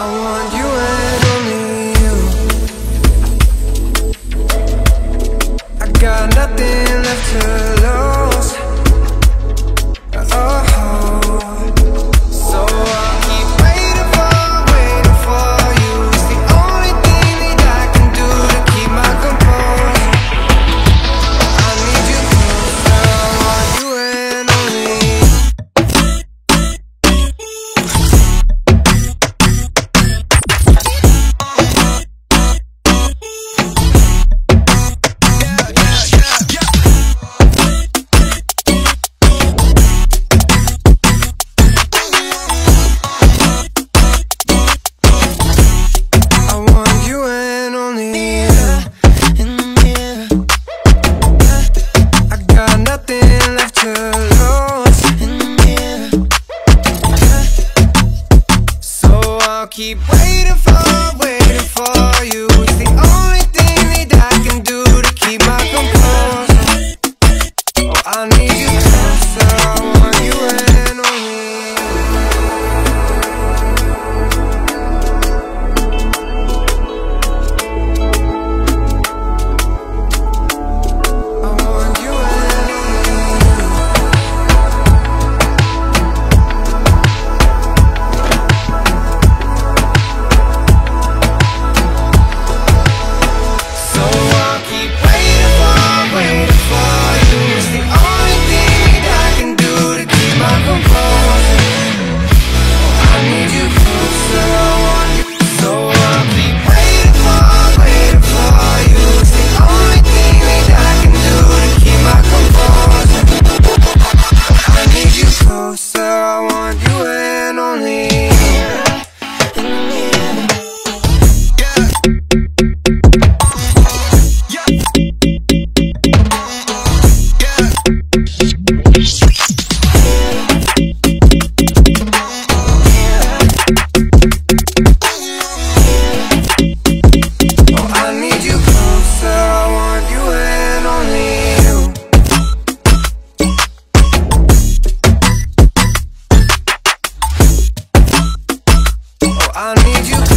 I want you and only you. I got nothing left to keep waiting. Wait. I need you.